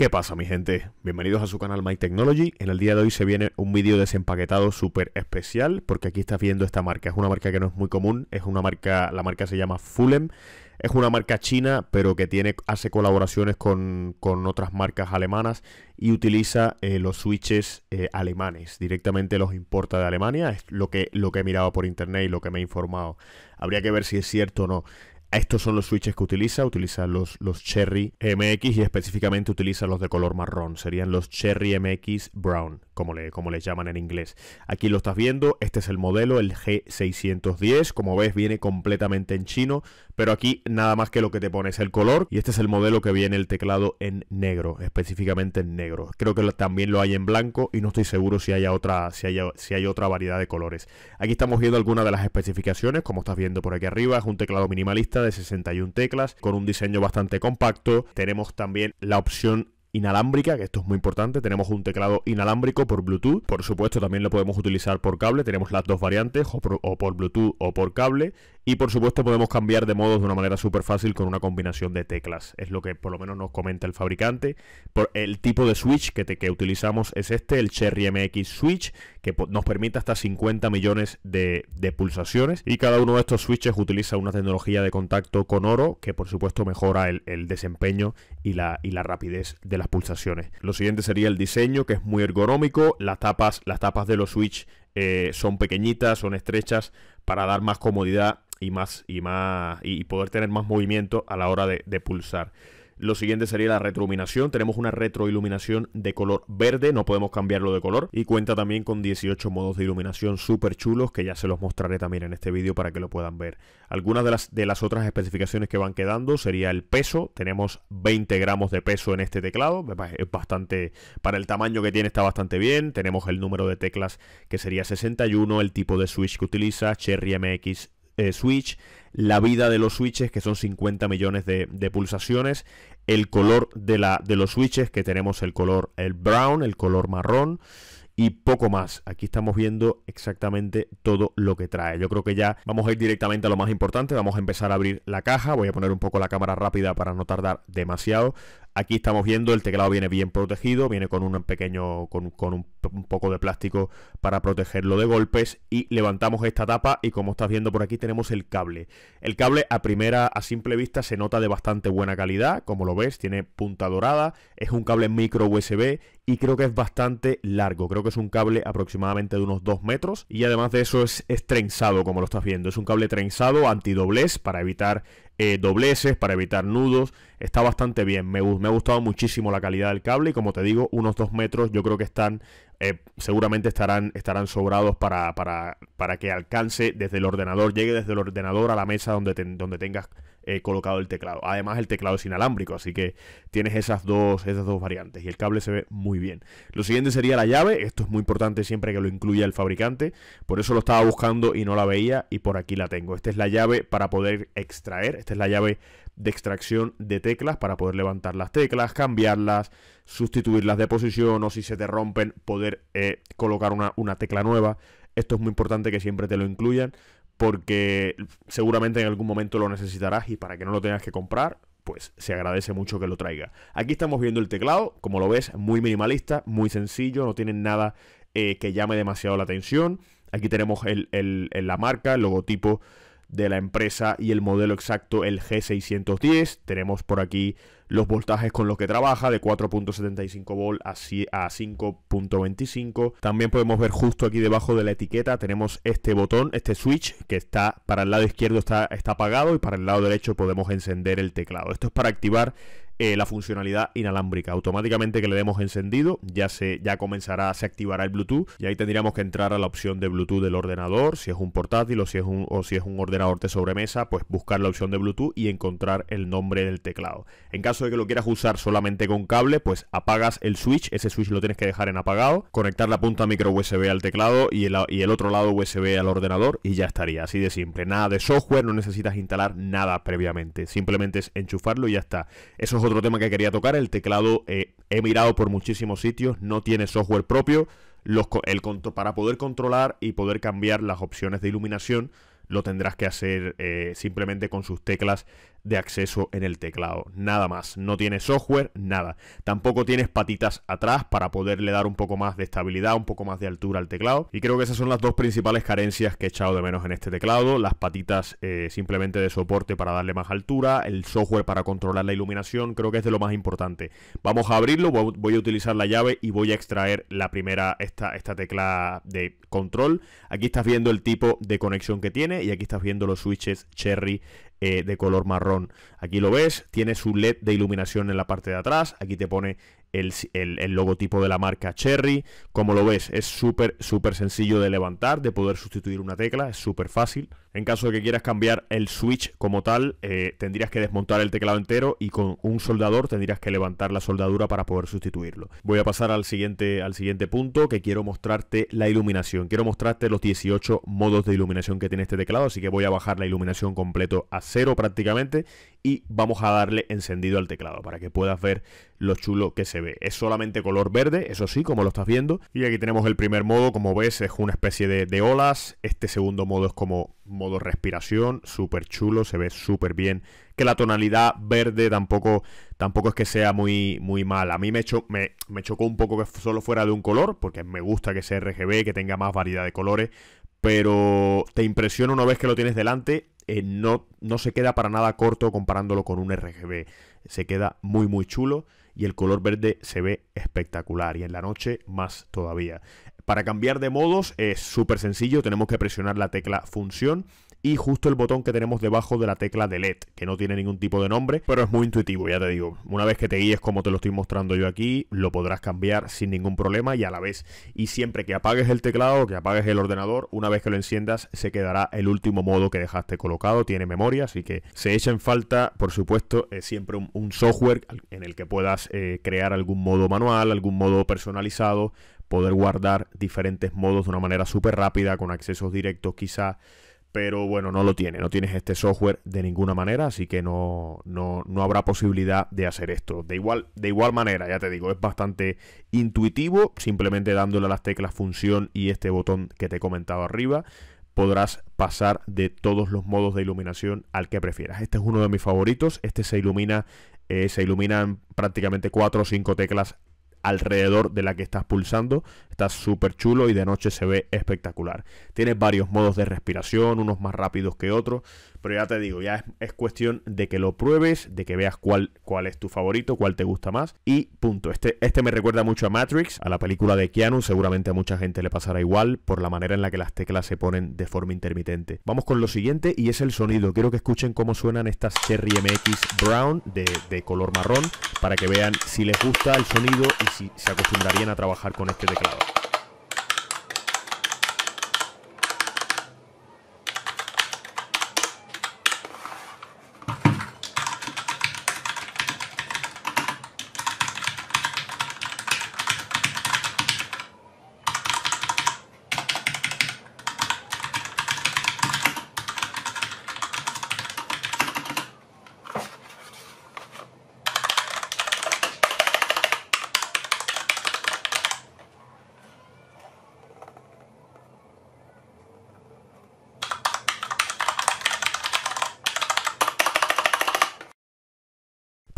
¿Qué pasa mi gente? Bienvenidos a su canal My Technology. En el día de hoy se viene un vídeo desempaquetado súper especial porque aquí estás viendo esta marca. Es una marca que no es muy común, es una marca, la marca se llama Fulham. Es una marca china pero que tiene, hace colaboraciones con, otras marcas alemanas y utiliza eh, los switches eh, alemanes. Directamente los importa de Alemania. Es lo que, lo que he mirado por internet y lo que me he informado. Habría que ver si es cierto o no. Estos son los switches que utiliza, utiliza los, los Cherry MX y específicamente utiliza los de color marrón, serían los Cherry MX Brown, como le, como les llaman en inglés. Aquí lo estás viendo, este es el modelo, el G610, como ves viene completamente en chino, pero aquí nada más que lo que te pone es el color y este es el modelo que viene el teclado en negro, específicamente en negro. Creo que también lo hay en blanco y no estoy seguro si haya otra, si haya, si hay otra variedad de colores. Aquí estamos viendo algunas de las especificaciones, como estás viendo por aquí arriba, es un teclado minimalista de 61 teclas con un diseño bastante compacto. Tenemos también la opción inalámbrica, que esto es muy importante. Tenemos un teclado inalámbrico por Bluetooth. Por supuesto, también lo podemos utilizar por cable. Tenemos las dos variantes, o por, Bluetooth o por cable. Y por supuesto, podemos cambiar de modos de una manera súper fácil con una combinación de teclas. Es lo que por lo menos nos comenta el fabricante. Por el tipo de switch que, utilizamos es este, el Cherry MX Switch, que nos permite hasta 50 millones de, pulsaciones. Y cada uno de estos switches utiliza una tecnología de contacto con oro que por supuesto mejora el, desempeño y la, y la rapidez de las pulsaciones. Lo siguiente sería el diseño, que es muy ergonómico. Las tapas, las tapas de los Switch eh, son pequeñitas, son estrechas, para dar más comodidad y más y más y poder tener más movimiento a la hora de pulsar. Lo siguiente sería la retroiluminación. Tenemos una retroiluminación de color verde, no podemos cambiarlo de color. Y cuenta también con 18 modos de iluminación súper chulos que ya se los mostraré también en este vídeo para que lo puedan ver. Algunas de las, de las otras especificaciones que van quedando sería el peso. Tenemos 20 gramos de peso en este teclado. Es bastante, para el tamaño que tiene está bastante bien. Tenemos el número de teclas que sería 61, el tipo de switch que utiliza, Cherry MX eh, switch, la vida de los switches, que son 50 millones de, pulsaciones, el color de, la, de los switches, que tenemos el color el brown, el color marrón, y poco más. Aquí estamos viendo exactamente todo lo que trae. Yo creo que ya vamos a ir directamente a lo más importante. Vamos a empezar a abrir la caja. Voy a poner un poco la cámara rápida para no tardar demasiado. Aquí estamos viendo el teclado viene bien protegido, viene con un pequeño, con, un, poco de plástico para protegerlo de golpes y levantamos esta tapa y como estás viendo por aquí tenemos el cable. El cable a primera, a simple vista se nota de bastante buena calidad, como lo ves, tiene punta dorada, es un cable micro USB y creo que es bastante largo, creo que es un cable aproximadamente de unos 2 metros y además de eso es, es trenzado como lo estás viendo, es un cable trenzado antidoblez para evitar eh, dobleces, para evitar nudos. Está bastante bien. Me, ha gustado muchísimo la calidad del cable y como te digo, unos dos metros yo creo que están, eh, seguramente estarán, estarán sobrados para, para, para, que alcance desde el ordenador, llegue desde el ordenador a la mesa donde, donde tengas colocado el teclado. Además el teclado es inalámbrico, así que tienes esas dos, esas dos variantes y el cable se ve muy bien. Lo siguiente sería la llave, esto es muy importante siempre que lo incluya el fabricante, por eso lo estaba buscando y no la veía y por aquí la tengo. Esta es la llave para poder extraer, esta es la llave de extracción de teclas para poder levantar las teclas, cambiarlas, sustituirlas de posición o si se te rompen poder eh, colocar una, una tecla nueva. Esto es muy importante que siempre te lo incluyan porque seguramente en algún momento lo necesitarás y para que no lo tengas que comprar, pues se agradece mucho que lo traiga. Aquí estamos viendo el teclado, como lo ves, muy minimalista, muy sencillo, no tiene nada eh, que llame demasiado la atención. Aquí tenemos el, la marca, el logotipo de la empresa y el modelo exacto, el G610. Tenemos por aquí los voltajes con los que trabaja, de 4.75 volt a 5.25. También podemos ver justo aquí debajo de la etiqueta, tenemos este botón, este switch, que está para el lado izquierdo está, está apagado y para el lado derecho podemos encender el teclado. Esto es para activar eh, la funcionalidad inalámbrica. Automáticamente que le demos encendido, ya se ya comenzará, se activará el Bluetooth y ahí tendríamos que entrar a la opción de Bluetooth del ordenador, si es un portátil o si es un, o si es un ordenador de sobremesa, pues buscar la opción de Bluetooth y encontrar el nombre del teclado. En caso de que lo quieras usar solamente con cable, pues apagas el switch, ese switch lo tienes que dejar en apagado, conectar la punta micro USB al teclado y el, y el otro lado USB al ordenador y ya estaría, así de simple. Nada de software, no necesitas instalar nada previamente, simplemente es enchufarlo y ya está. Eso es otro tema que quería tocar. El teclado eh, he mirado por muchísimos sitios, no tiene software propio. El, para poder controlar y poder cambiar las opciones de iluminación lo tendrás que hacer eh, simplemente con sus teclas de acceso en el teclado. Nada más. No tiene software, nada. Tampoco tienes patitas atrás para poderle dar un poco más de estabilidad, un poco más de altura al teclado. Y creo que esas son las dos principales carencias que he echado de menos en este teclado. Las patitas eh, simplemente de soporte para darle más altura, el software para controlar la iluminación, creo que es de lo más importante. Vamos a abrirlo, voy a utilizar la llave y voy a extraer la primera, esta, esta tecla de control. Aquí estás viendo el tipo de conexión que tiene y aquí estás viendo los switches Cherry eh, de color marrón. Aquí lo ves, tiene su LED de iluminación en la parte de atrás, aquí te pone el, el, logotipo de la marca Cherry. Como lo ves, es súper, súper sencillo de levantar, de poder sustituir una tecla, es súper fácil. En caso de que quieras cambiar el switch como tal, eh, tendrías que desmontar el teclado entero y con un soldador tendrías que levantar la soldadura para poder sustituirlo. Voy a pasar al siguiente, al siguiente punto que quiero mostrarte la iluminación. Quiero mostrarte los 18 modos de iluminación que tiene este teclado, así que voy a bajar la iluminación completo a cero prácticamente y vamos a darle encendido al teclado para que puedas ver lo chulo que se ve. Es solamente color verde, eso sí, como lo estás viendo. Y aquí tenemos el primer modo, como ves, es una especie de, de olas. Este segundo modo es como modo respiración, súper chulo, se ve súper bien. Que la tonalidad verde tampoco, tampoco es que sea muy, muy mal. A mí me, me, me chocó un poco que solo fuera de un color, porque me gusta que sea RGB, que tenga más variedad de colores. Pero te impresiona una vez que lo tienes delante eh, no, no se queda para nada corto comparándolo con un RGB. Se queda muy muy chulo y el color verde se ve espectacular y en la noche más todavía. Para cambiar de modos es súper sencillo, tenemos que presionar la tecla función y justo el botón que tenemos debajo de la tecla de LED, que no tiene ningún tipo de nombre, pero es muy intuitivo, ya te digo. Una vez que te guíes como te lo estoy mostrando yo aquí, lo podrás cambiar sin ningún problema y a la vez. Y siempre que apagues el teclado, que apagues el ordenador, una vez que lo enciendas, se quedará el último modo que dejaste colocado, tiene memoria, así que se echa en falta, por supuesto, siempre un, software en el que puedas eh, crear algún modo manual, algún modo personalizado, poder guardar diferentes modos de una manera súper rápida, con accesos directos quizá pero bueno, no lo tiene, no tienes este software de ninguna manera, así que no, no, no, habrá posibilidad de hacer esto. De igual, de igual manera, ya te digo, es bastante intuitivo, simplemente dándole a las teclas función y este botón que te he comentado arriba, podrás pasar de todos los modos de iluminación al que prefieras. Este es uno de mis favoritos, este se ilumina, eh, se iluminan prácticamente cuatro o cinco teclas alrededor de la que estás pulsando. Está súper chulo y de noche se ve espectacular. Tienes varios modos de respiración, unos más rápidos que otros. Pero ya te digo, ya es, cuestión de que lo pruebes, de que veas cuál, cuál es tu favorito, cuál te gusta más. Y punto. Este, este me recuerda mucho a Matrix, a la película de Keanu. Seguramente a mucha gente le pasará igual por la manera en la que las teclas se ponen de forma intermitente. Vamos con lo siguiente y es el sonido. Quiero que escuchen cómo suenan estas Cherry MX Brown de, de color marrón para que vean si les gusta el sonido y si se acostumbrarían a trabajar con este teclado.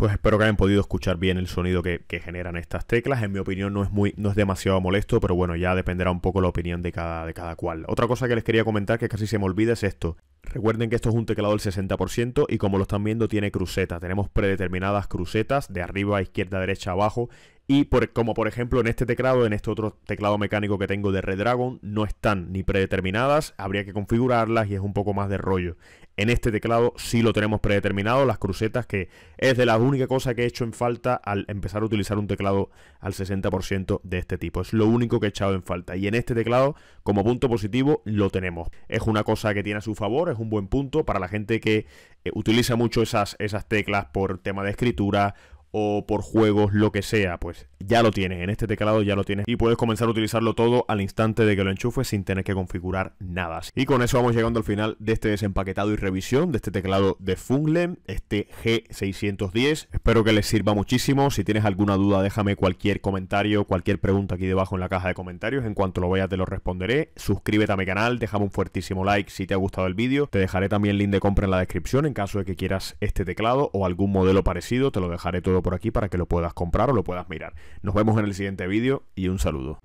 Pues espero que hayan podido escuchar bien el sonido que, generan estas teclas. En mi opinión no es muy, no es demasiado molesto, pero bueno, ya dependerá un poco la opinión de cada, de cada cual. Otra cosa que les quería comentar que casi se me olvida es esto. Recuerden que esto es un teclado del 60% y como lo están viendo tiene cruceta. Tenemos predeterminadas crucetas de arriba, izquierda, derecha, abajo y por, como por ejemplo en este teclado, en este otro teclado mecánico que tengo de Redragon, no están ni predeterminadas, habría que configurarlas y es un poco más de rollo. En este teclado sí lo tenemos predeterminado, las crucetas, que es de la única cosa que he hecho en falta al empezar a utilizar un teclado al 60% de este tipo. Es lo único que he echado en falta. Y en este teclado, como punto positivo, lo tenemos. Es una cosa que tiene a su favor, es un buen punto para la gente que eh, utiliza mucho esas, esas teclas por tema de escritura o por juegos, lo que sea, pues ya lo tienes. En este teclado ya lo tienes y puedes comenzar a utilizarlo todo al instante de que lo enchufes sin tener que configurar nada. Y con eso vamos llegando al final de este desempaquetado y revisión de este teclado de Funglem, este G610. Espero que les sirva muchísimo. Si tienes alguna duda, déjame cualquier comentario, cualquier pregunta aquí debajo en la caja de comentarios. En cuanto lo veas te lo responderé. Suscríbete a mi canal, déjame un fuertísimo like si te ha gustado el vídeo. Te dejaré también el link de compra en la descripción en caso de que quieras este teclado o algún modelo parecido. Te lo dejaré todo por aquí para que lo puedas comprar o lo puedas mirar. Nos vemos en el siguiente vídeo y un saludo.